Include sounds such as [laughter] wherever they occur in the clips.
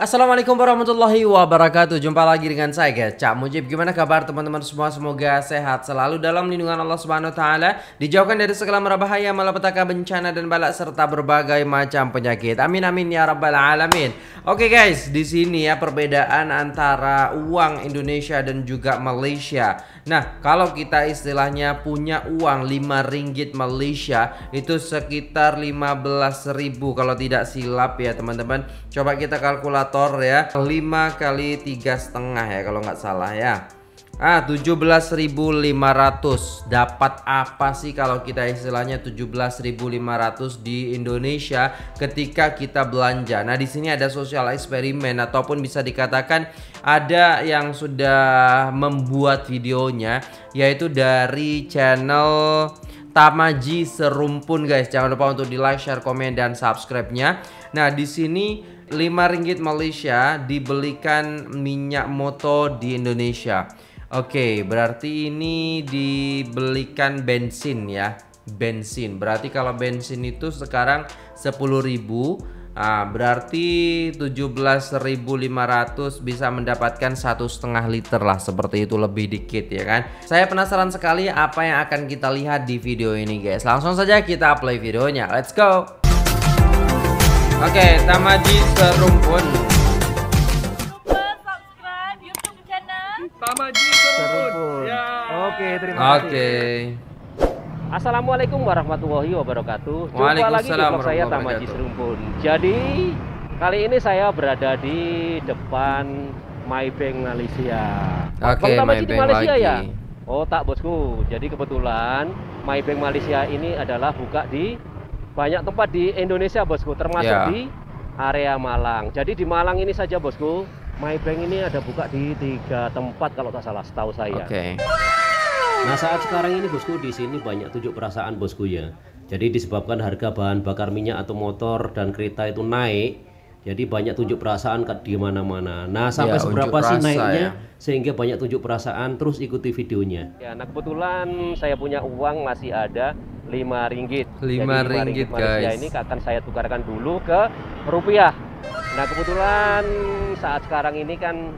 Assalamualaikum warahmatullahi wabarakatuh. Jumpa lagi dengan saya Cak Mujib. Gimana kabar teman-teman semua? Semoga sehat selalu dalam lindungan Allah Subhanahu Wa Taala Dijauhkan dari segala merbahaya Malapetaka bencana dan balak Serta berbagai macam penyakit. Amin amin ya rabbal alamin. Oke guys di sini ya perbedaan antara uang Indonesia dan juga Malaysia. Nah kalau kita istilahnya punya uang 5 ringgit Malaysia Itu sekitar 15 ribu. Kalau tidak silap ya teman-teman. Coba kita kalkulasi kalkulator ya. 5 kali tiga setengah ya kalau nggak salah ya. Ah 17.500 Dapat apa sih kalau kita istilahnya 17.500 di Indonesia ketika kita belanja? Nah di sini ada sosial eksperimen ataupun bisa dikatakan ada yang sudah membuat videonya Yaitu dari channel Tamaji Serumpun guys. Jangan lupa untuk di like, share, komen, dan subscribe-nya. Nah di sini 5 ringgit Malaysia dibelikan minyak moto di Indonesia. Oke, berarti ini dibelikan bensin ya. Bensin. Berarti kalau bensin itu sekarang 10.000 Nah, berarti 17.500 bisa mendapatkan satu setengah liter lah seperti itu lebih dikit ya kan saya penasaran sekali apa yang akan kita lihat di video ini guys langsung saja kita play videonya let's go Oke, okay, Tamaji Serumpun. subscribe YouTube channel Tamaji Serumpun. Ya. Oke, terima kasih. Oke. Assalamualaikum warahmatullahi wabarakatuh. Jumpa lagi di vlog saya Tamaji Serumpun. Jadi kali ini saya berada di depan Maybank Malaysia. Oke, okay, Maybank di Malaysia lagi. ya? Oh tak bosku. Jadi kebetulan Maybank Malaysia ini adalah buka di banyak tempat di Indonesia bosku termasuk yeah. di area Malang jadi di Malang ini saja bosku Maybank ini ada buka di tiga tempat kalau tak salah setahu saya oke okay. nah saat sekarang ini bosku di sini banyak tujuh perasaan bosku ya jadi disebabkan harga bahan bakar minyak atau motor dan kereta itu naik jadi banyak tunjuk perasaan di mana-mana. Nah, sampai ya, seberapa sih naiknya ya. sehingga banyak tunjuk perasaan terus ikuti videonya. Ya, nah kebetulan saya punya uang masih ada 5 ringgit. 5 Jadi, ringgit, ringgit guys. ini akan saya tukarkan dulu ke rupiah. Nah, kebetulan saat sekarang ini kan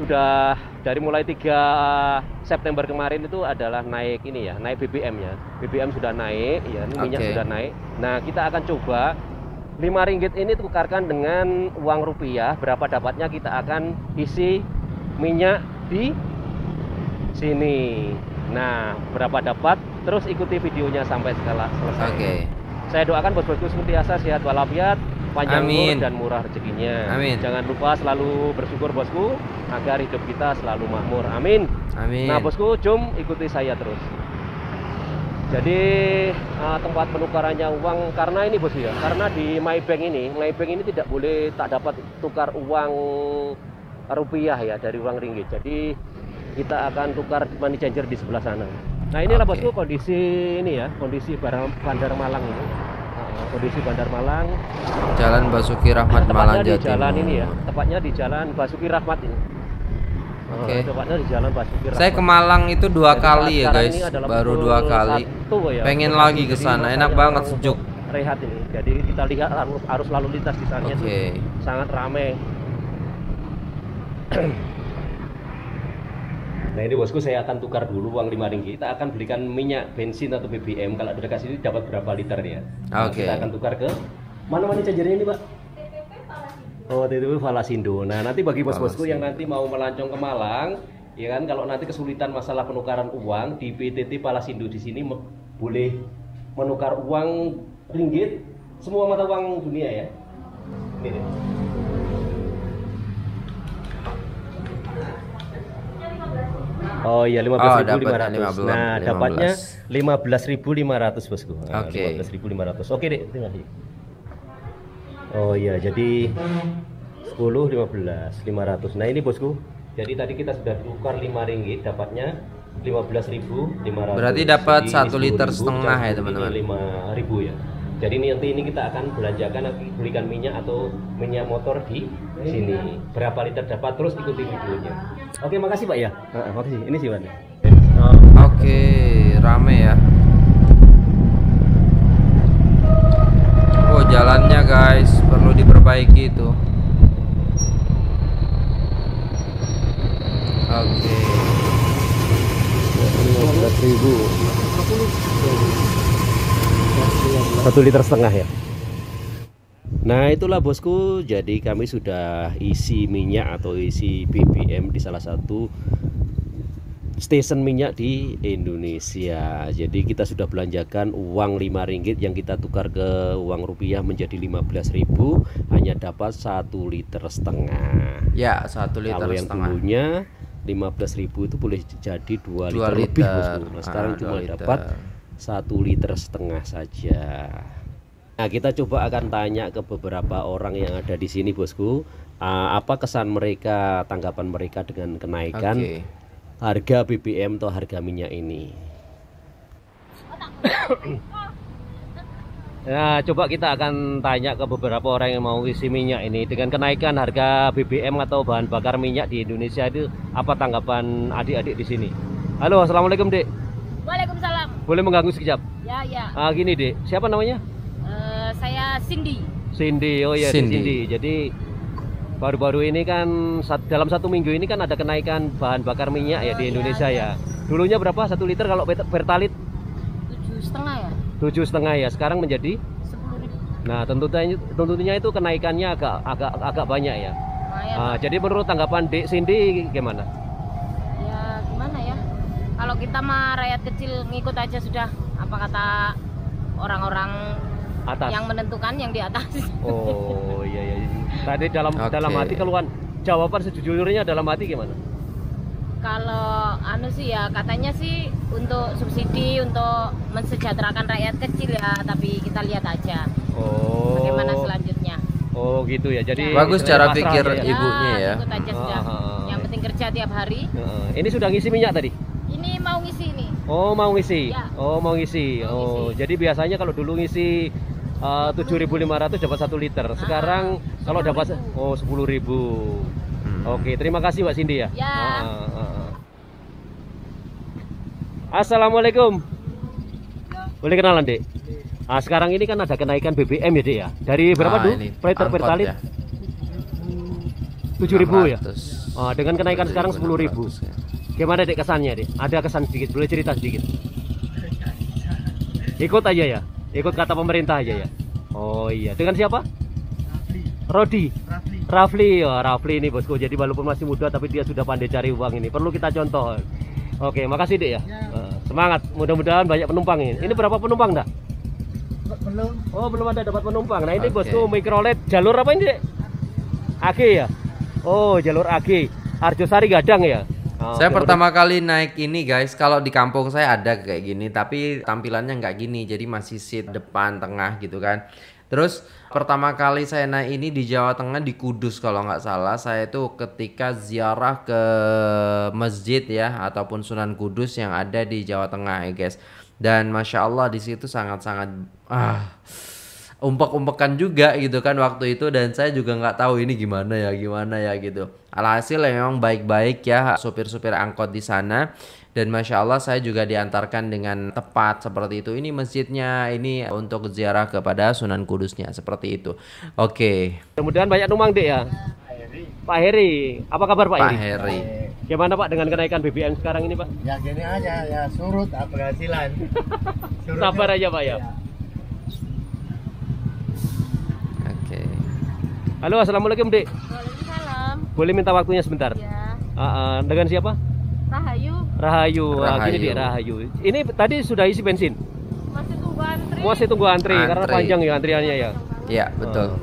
sudah dari mulai 3 September kemarin itu adalah naik ini ya, naik BBM ya. BBM sudah naik ya, minyak okay. sudah naik. Nah, kita akan coba 5 ringgit ini tukarkan dengan uang rupiah berapa dapatnya kita akan isi minyak di sini nah berapa dapat terus ikuti videonya sampai setelah selesai. Oke. Okay. saya doakan bos-bosku senantiasa sehat walafiat panjang umur dan murah rezekinya. Amin. Jangan lupa selalu bersyukur bosku agar hidup kita selalu makmur. Amin. Amin. Nah bosku jom ikuti saya terus. Jadi uh, tempat penukarannya uang karena ini bos ya, karena di Maybank ini, Maybank ini tidak boleh tak dapat tukar uang rupiah ya dari uang ringgit. Jadi kita akan tukar money changer di sebelah sana. Nah inilah okay. bosku kondisi ini ya, kondisi Bandar Malang ini. Kondisi Bandar Malang. Jalan Basuki Rahmat Malang Jatim. di jalan ini ya, tepatnya di Jalan Basuki Rahmat ini. Oke. Okay. di Jalan Saya ke Malang itu dua Jadi kali ya guys, baru dua kali. ya, Pengen lagi ke sana, enak banget sejuk. Rehat ini. Jadi kita lihat arus lalu lintas di sana okay. sangat ramai. Nah ini bosku saya akan tukar dulu uang 5 ringgit Kita akan belikan minyak bensin atau BBM Kalau dekat sini dapat berapa liter ya nah, Oke okay. Kita akan tukar ke Mana mana cajarnya ini pak? Oh, TTP Falasindo. Nah, nanti bagi bos-bosku yang nanti mau melancong ke Malang, ya kan kalau nanti kesulitan masalah penukaran uang di PTT Palasindo di sini boleh menukar uang ringgit semua mata uang dunia ya. Ini deh. Oh iya 15.500. Oh, dapat nah, 15. dapatnya 15.500 bosku. Nah, Oke. Okay. 15.500. Oke, Dek, tinggal Oh iya, jadi 10 15 500. Nah, ini bosku. Jadi tadi kita sudah tukar 5 ringgit dapatnya 15.500. Berarti dapat 1 liter setengah ya, teman-teman. 5.000 ya. Jadi nanti ini kita akan belanjakan belikan minyak atau minyak motor di sini. Berapa liter dapat terus ikuti videonya. Oke, makasih Pak ya. Eh, eh, makasih. Ini sih Pak. Oh. Oke, rame ya. Oh, jalannya guys, perlu diperbaiki itu. Oke. Okay. 15.000 satu liter setengah ya Nah itulah bosku jadi kami sudah isi minyak atau isi BBM di salah satu stesen minyak di Indonesia jadi kita sudah belanjakan uang 5 ringgit yang kita tukar ke uang rupiah menjadi 15.000 hanya dapat satu liter setengah Ya, satu liter kalau yang setengah. dulunya 15.000 itu boleh jadi 2 Dua liter, lebih liter. bosku nah sekarang Ah, cuma liter. dapat satu liter setengah saja Nah, kita coba akan tanya ke beberapa orang yang ada di sini, bosku. Ah, apa kesan mereka, tanggapan mereka dengan kenaikan Oke. harga BBM atau harga minyak ini? [coughs] Nah, coba kita akan tanya ke beberapa orang yang mau isi minyak ini dengan kenaikan harga BBM atau bahan bakar minyak di Indonesia itu apa tanggapan adik-adik di sini? Halo, assalamualaikum, Dek. Boleh mengganggu sekejap? Ya, ya. Ah, gini, Dek. Siapa namanya? Eh, saya Cindy. Cindy, oh ya Cindy. Cindy. Jadi baru-baru ini kan dalam satu minggu ini kan ada kenaikan bahan bakar minyak ya di Indonesia ya. Dulunya berapa satu liter kalau pertalit Tujuh setengah ya. tujuh setengah ya. Sekarang menjadi, Sepuluh ribu. nah tentunya tentunya itu kenaikannya agak agak agak banyak ya. Lumayan. Ah, jadi menurut tanggapan Dek Cindy gimana? Ya ya? Kalau kita mah rakyat kecil ngikut aja sudah. Apa kata orang-orang Atas. yang menentukan yang di atas? [laughs] Oh iya iya. Tadi dalam Oke. dalam hati keluhan jawaban sejujurnya dalam hati gimana? Kalau anu sih ya katanya sih untuk subsidi untuk mensejahterakan rakyat kecil ya, tapi kita lihat aja Oh. bagaimana selanjutnya. Oh gitu ya. Jadi Bagus istilahnya cara pikir ya. Ibunya ya. Ikut aja sudah. Ah, ah, ah. Yang penting kerja tiap hari. Heeh. Ini sudah ngisi minyak tadi? Ini mau ngisi nih. Oh mau ngisi? Ya. Oh mau ngisi. Mau oh ngisi. jadi biasanya kalau dulu ngisi uh, 7.500 dapat satu liter. Sekarang kalau dapat oh 10.000. Hmm. Oke terima kasih Mbak Cindy ya. Ya. Ah, ah, ah. Assalamualaikum. Boleh kenalan dek? Ah, sekarang ini kan ada kenaikan BBM ya dek ya. Dari berapa Ah, dulu? Per liter pertalit ya. 7.000 ya. 600. Oh, dengan kenaikan sekarang 10.000. 600 ya. Gimana dek kesannya dek? Ada kesan sedikit, boleh cerita sedikit? Ikut aja ya, ikut kata pemerintah aja ya. Oh iya, dengan siapa? Rodi. Rafli, oh, Rafli ini bosku. Jadi walaupun masih muda tapi dia sudah pandai cari uang ini. Perlu kita contoh. Oke, makasih dek ya. Eh, semangat. Mudah-mudahan banyak penumpang ini. Ini berapa penumpang dah? belum Oh belum ada dapat penumpang. Nah ini Oke. bosku mikrolet jalur apa ini dek? AG ya? Oh jalur AG. Arjosari Gadang ya? Oh, Saya pertama kali naik ini guys, kalau di kampung saya ada kayak gini, tapi tampilannya nggak gini, jadi masih seat depan, tengah gitu kan. Terus pertama kali saya naik ini di Jawa Tengah di Kudus kalau nggak salah, saya itu ketika ziarah ke masjid ya ataupun Sunan Kudus yang ada di Jawa Tengah ya guys. Dan masya Allah di situ sangat-sangat ah umpek-umpekan juga gitu kan waktu itu dan saya juga nggak tahu ini gimana ya gimana ya gitu alhasil ya memang baik-baik ya supir-supir angkot di sana dan masya Allah saya juga diantarkan dengan tepat seperti itu ini masjidnya ini untuk ziarah kepada Sunan Kudusnya seperti itu oke Mudah-mudahan banyak numpang dek ya. Pak Heri, apa kabar Pak, Pak Heri? Heri Gimana Pak dengan kenaikan BBM sekarang ini Pak? ya gini aja ya surut ah, penghasilan [laughs] Surutnya- Sabar aja Pak ya. oke Halo assalamualaikum dek. Waalaikumsalam. Boleh minta waktunya sebentar? Ya. Ah, ah, dengan siapa? Rahayu Rahayu. Ah, gini Rahayu. dek Rahayu. Ini tadi sudah isi bensin. masih tunggu antri. Masih tunggu antri, karena Antri. panjang ya antriannya ya. ya betul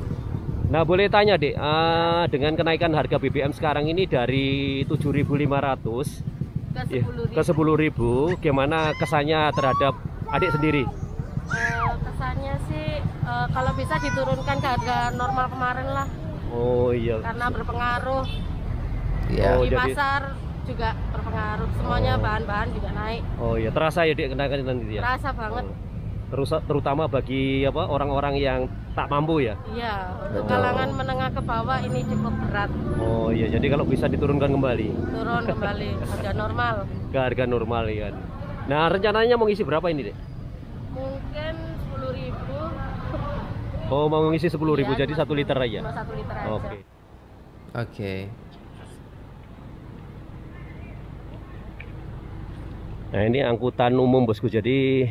Nah boleh tanya dek, ah, dengan kenaikan harga BBM sekarang ini dari 7.500 ke ya, sepuluh ke 10.000, gimana kesannya terhadap adik sendiri? Eh, kesannya sih eh, kalau bisa diturunkan ke harga normal kemarin lah Oh iya. karena berpengaruh ya Oh, di jadi- pasar juga berpengaruh semuanya Oh. bahan-bahan juga naik Oh iya, terasa ya dek kenaikan nanti ya. terasa banget Oh. Terus terutama bagi apa orang-orang yang tak mampu ya. iya untuk kalangan menengah ke bawah ini cukup berat Oh iya, jadi kalau bisa diturunkan kembali turun kembali [laughs] harga normal ke harga normal ya. Nah rencananya mau ngisi berapa ini dek? mungkin sepuluh ribu Oh mau ngisi 10.000 Iya, jadi cuma satu liter aja. cuma satu liter aja Oke. oke Nah ini angkutan umum bosku. Jadi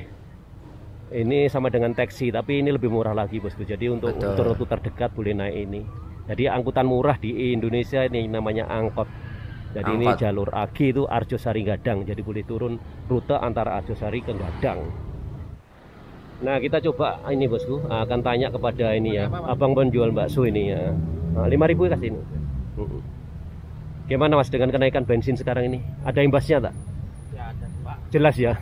ini sama dengan taksi, tapi ini lebih murah lagi bosku. Jadi untuk Betul. rute terdekat boleh naik ini. Jadi angkutan murah di Indonesia ini namanya angkot. Jadi ini Angkot. jalur AG itu Arjosari Gadang. Jadi boleh turun rute antara Arjosari ke Gadang. Nah kita coba ini bosku akan tanya kepada ini ya abang penjual bakso ini ya. Nah, 5000 kasih ini. Gimana mas dengan kenaikan bensin sekarang ini? Ada imbasnya tak? Ya ada pak. Jelas ya.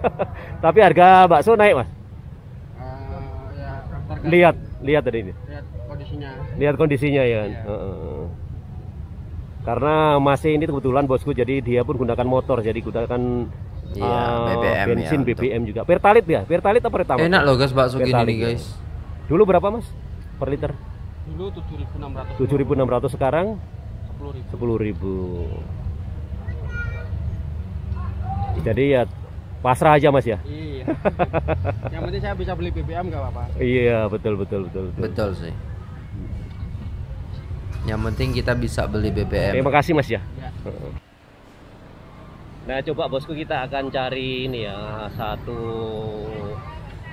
[laughs] Tapi harga bakso naik mas. ya tergantung Lihat, lihat tadi ini. lihat kondisinya. Lihat kondisinya ya. kan? Iya. Heeh. Karena masih ini kebetulan bosku jadi dia pun gunakan motor jadi gunakan Iya, eh, BBM bensin ya, untuk- BBM juga. Pertalit ya? Pertalit apa pertamax? Enak loh guys bakso gini Pertalite nih ya. guys. Dulu berapa mas per liter? Dulu 7.600. 7.600 sekarang 10.000. 10.000. Jadi ya pasrah aja mas ya. Iya. [laughs] Yang penting saya bisa beli BBM nggak apa-apa. Iya betul betul betul betul. Betul sih. Yang penting kita bisa beli BBM. Terima kasih mas ya. Ya. Nah coba bosku kita akan cari ini ya satu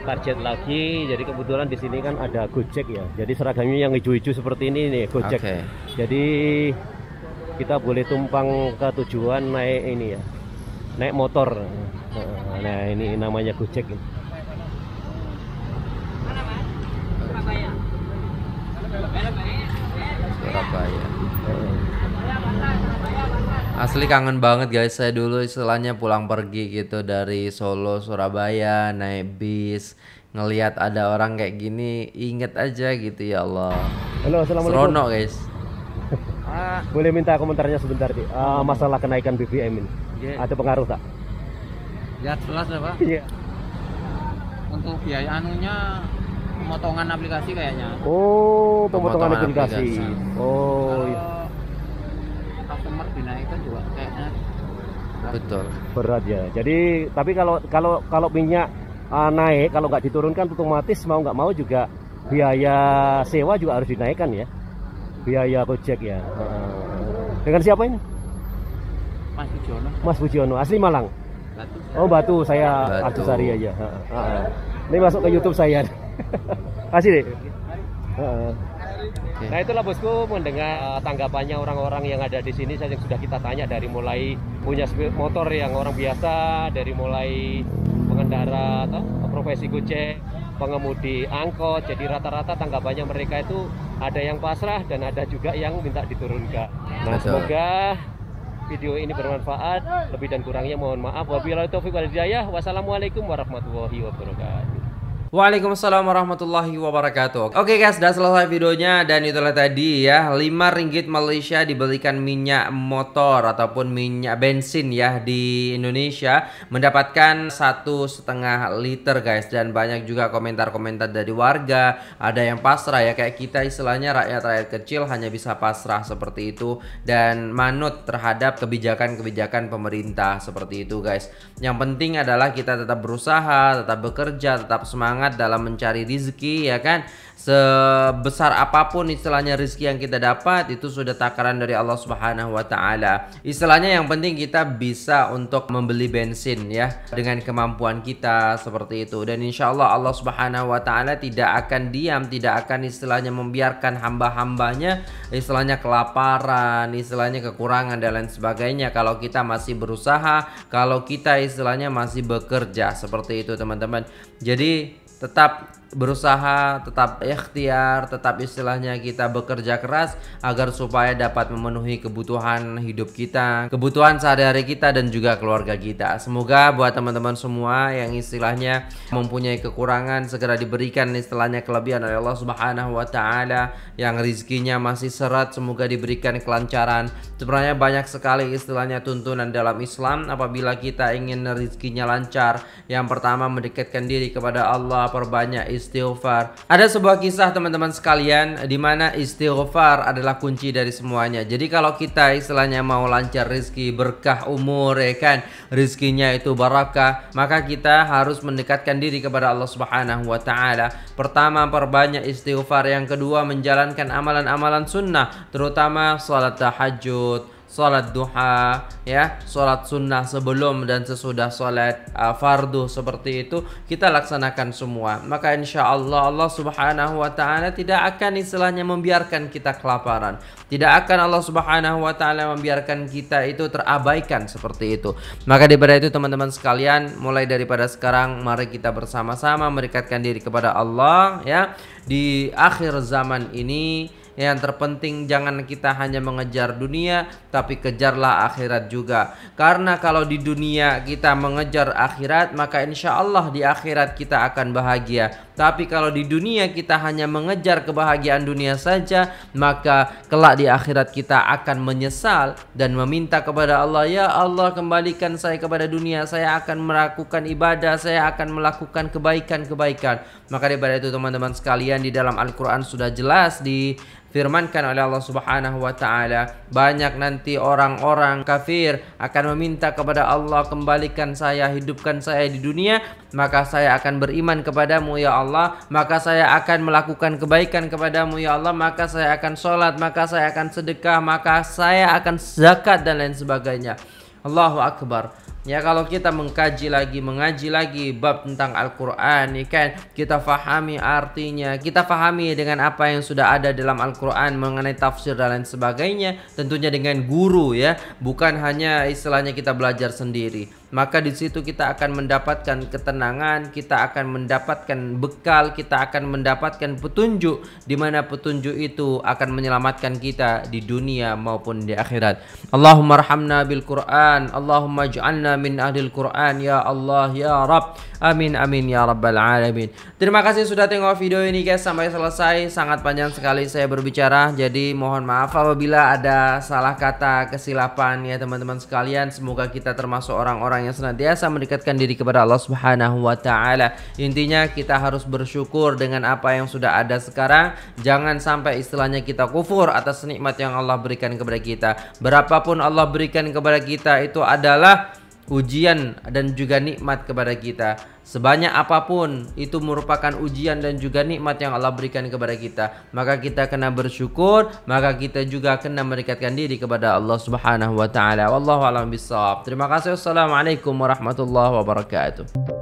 target lagi. Jadi kebetulan di sini kan ada Gojek ya. Jadi seragamnya yang hijau-hijau seperti ini nih Gojek. Oke. Jadi kita boleh tumpang ke tujuan naik ini ya, naik motor. Nah ini namanya Gojek. ini. Surabaya. Asli kangen banget guys saya dulu istilahnya pulang pergi gitu dari Solo Surabaya naik bis ngelihat ada orang kayak gini inget aja gitu ya Allah Halo assalamualaikum. seronok guys Ah, Boleh minta komentarnya sebentar Di? Ah, masalah kenaikan BBM ini. Iya. Ada pengaruh tak? ya jelas ya pak. Iya. Untuk biaya anunya pemotongan aplikasi kayaknya. Oh, Pemotongan pemotongan aplikasi. aplikasi. Oh, iya. Dinaikkan juga kayaknya betul berat ya. Jadi tapi kalau kalau kalau minyak ah, naik kalau nggak diturunkan otomatis mau nggak mau juga biaya sewa juga harus dinaikkan ya. Biaya Gojek ya. Heeh. Dengan siapa ini? Mas Wijono. Mas Bujiono, asli Malang. Batu. Oh Batu, saya Batu. Artusari aja. Heeh, heeh. Ini masuk ke YouTube saya. [laughs] Kasih deh. Oke. Nah itulah bosku mendengar uh, tanggapannya orang-orang yang ada di sini saja sudah kita tanya dari mulai punya motor yang orang biasa, dari mulai pengendara atau profesi gojek, pengemudi angkot. Jadi rata-rata tanggapannya mereka itu ada yang pasrah dan ada juga yang minta diturunkan. Nah Betul. semoga video ini bermanfaat. Lebih dan kurangnya mohon maaf. Wabillahi taufiq wal hidayah. Wassalamualaikum warahmatullahi wabarakatuh. Waalaikumsalam warahmatullahi wabarakatuh. Oke guys, sudah selesai videonya Dan itulah tadi ya. 5 ringgit Malaysia dibelikan minyak motor Ataupun minyak bensin ya Di Indonesia. Mendapatkan satu setengah liter guys. Dan banyak juga komentar-komentar dari warga. Ada yang pasrah ya Kayak kita istilahnya rakyat-rakyat kecil Hanya bisa pasrah seperti itu Dan manut terhadap kebijakan-kebijakan pemerintah Seperti itu guys. Yang penting adalah kita tetap berusaha Tetap bekerja, tetap semangat dalam mencari rezeki ya kan sebesar apa pun istilahnya rezeki yang kita dapat itu sudah takaran dari Allah Subhanahu wa taala. Istilahnya yang penting kita bisa untuk membeli bensin ya dengan kemampuan kita seperti itu dan insya Allah Allah Subhanahu wa taala tidak akan diam, tidak akan istilahnya membiarkan hamba-hambanya istilahnya kelaparan, istilahnya kekurangan dan lain sebagainya kalau kita masih berusaha, kalau kita istilahnya masih bekerja seperti itu teman-teman. Jadi tetap berusaha, tetap ikhtiar, tetap istilahnya kita bekerja keras agar supaya dapat memenuhi kebutuhan hidup kita, kebutuhan sehari-hari kita dan juga keluarga kita. Semoga buat teman-teman semua yang istilahnya mempunyai kekurangan segera diberikan istilahnya kelebihan oleh Allah Subhanahu wa taala, yang rizkinya masih seret semoga diberikan kelancaran. Sebenarnya banyak sekali istilahnya tuntunan dalam Islam apabila kita ingin rizkinya lancar. Yang pertama mendekatkan diri kepada Allah, perbanyak istighfar. Ada sebuah kisah teman-teman sekalian di mana istighfar adalah kunci dari semuanya. Jadi kalau kita istilahnya mau lancar rizki, berkah umur ya kan, rizkinya itu barakah, maka kita harus mendekatkan diri kepada Allah Subhanahu wa taala. Pertama perbanyak istighfar, yang kedua menjalankan amalan-amalan sunnah, terutama salat tahajud, sholat duha, ya, sholat sunnah sebelum dan sesudah sholat uh, fardu seperti itu kita laksanakan semua. Maka insya Allah Allah Subhanahu Wa Taala tidak akan istilahnya membiarkan kita kelaparan. Tidak akan Allah Subhanahu Wa Taala membiarkan kita itu terabaikan seperti itu. Maka daripada itu teman-teman sekalian, mulai daripada sekarang mari kita bersama-sama merikatkan diri kepada Allah, ya, di akhir zaman ini yang terpenting jangan kita hanya mengejar dunia tapi kejarlah akhirat juga. Karena kalau di dunia kita mengejar akhirat maka insya Allah di akhirat kita akan bahagia. Tapi kalau di dunia kita hanya mengejar kebahagiaan dunia saja maka kelak di akhirat kita akan menyesal dan meminta kepada Allah ya Allah kembalikan saya kepada dunia saya akan melakukan ibadah saya akan melakukan kebaikan-kebaikan. Maka daripada itu teman-teman sekalian di dalam Al-Qur'an sudah jelas di firmankan oleh Allah Subhanahu wa taala banyak nanti orang-orang kafir akan meminta kepada Allah kembalikan saya hidupkan saya di dunia maka saya akan beriman kepadamu ya Allah. Maka saya akan melakukan kebaikan kepadamu ya Allah. Maka saya akan sholat maka saya akan sedekah maka saya akan zakat dan lain sebagainya. Allahu akbar Ya kalau kita mengkaji lagi, mengaji lagi bab tentang Al-Quran ya kan? Kita fahami artinya. Kita fahami dengan apa yang sudah ada dalam Al-Quran Mengenai tafsir dan lain sebagainya Tentunya dengan guru ya. Bukan hanya istilahnya kita belajar sendiri maka di situ kita akan mendapatkan ketenangan, kita akan mendapatkan bekal, kita akan mendapatkan petunjuk di mana petunjuk itu akan menyelamatkan kita di dunia maupun di akhirat. Allahumma rahamna bil Quran, Allahumma ij'alna min ahlil Quran ya Allah ya Rabb. Amin amin ya rabbal alamin. Terima kasih sudah tengok video ini guys sampai selesai. Sangat panjang sekali saya berbicara. Jadi mohon maaf apabila ada salah kata, kesilapan ya teman-teman sekalian. Semoga kita termasuk orang-orang yang senantiasa mendekatkan diri kepada Allah Subhanahu wa taala. Intinya kita harus bersyukur dengan apa yang sudah ada sekarang. Jangan sampai istilahnya kita kufur atas nikmat yang Allah berikan kepada kita. Berapapun Allah berikan kepada kita itu adalah ujian dan juga nikmat kepada kita. Sebanyak apa pun itu merupakan ujian dan juga nikmat yang Allah berikan kepada kita. Maka kita kena bersyukur, maka kita juga kena merikatkan diri kepada Allah Subhanahu wa taala. Wallahu a'lam bissawab. Terima kasih. Wassalamualaikum warahmatullahi wabarakatuh.